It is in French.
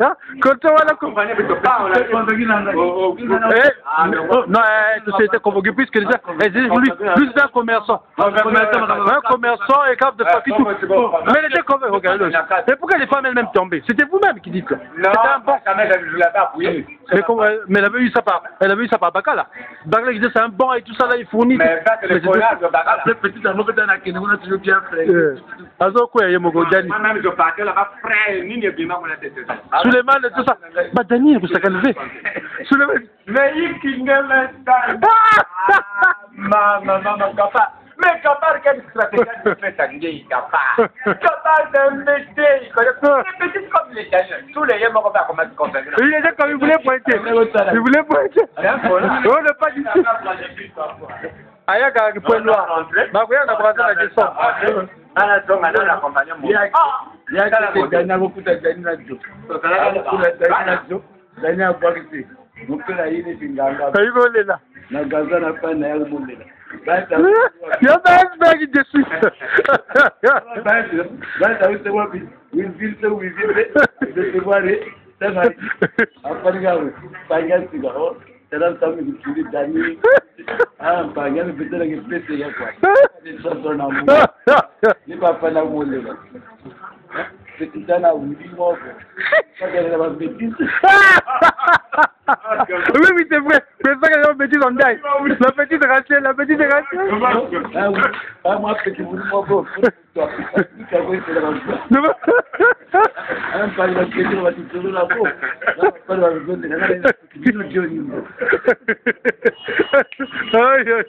A Oh, oh, Eh, non, eh, société convoquée, puisque déjà, eh, lui, lui, c'est un commerçant. Un commerçant et cap de papier, tout. Mais il était convaincu, regardez-le. Mais pourquoi les femmes elles-mêmes tombées C'était vous-même qui dites C'était un bon. Mais, comment- mais elle avait eu ça par, elle avait eu ça par Bacala. Bacala qui disait c'est un bon et tout ça là, il fournit. Mais ça, c'est le c'était- collage petit amour que t'as na kene on a toujours bien fait Eh, azo quoi, Dani. Moi-même, je partais là-bas, frère, ni ne bima qu'on a tête. Suleiman et tout ça. Bah Dani, il s'est levé. Suleiman. Mais il qui ne me Ma, ma, ma, ma, papa. Mais papa, quelle stratégie de fait tanguer, papa. Papa, c'est un métier. C'est petit comme les Italiens. Tous les yeux, on va comment se concentrer. Il était comme il voulait pointer. Il voulait pointer. Oh, le pas d'ici. Aya ka kipwen lwa. Mako ya na kwa zana ke som. Ana tonga na na kompanya mo. Ya ke dani na kuta dani na jo. Kuna dani na jo. Dani na kwa kiti. Mukula yini pinganga. Kayi ko lela. Na gaza na pa na yalo mulela. Yo ben ben de Suisse. Ben ta wite wapi. Win fil se wi vive. De se wari. Tanari. Apani gawe. Pagasi gawe. Dani ah pangani betela ke pese ya kwa ni sasa na mu ni papa na molela petitana wili moko kadere ba betisi oui, oui, c'est vrai. C'est ça les petits ont dit. La petite Rachel, la petite Rachel. ah ah moi petit ah ba petela ba tutulu na ko pale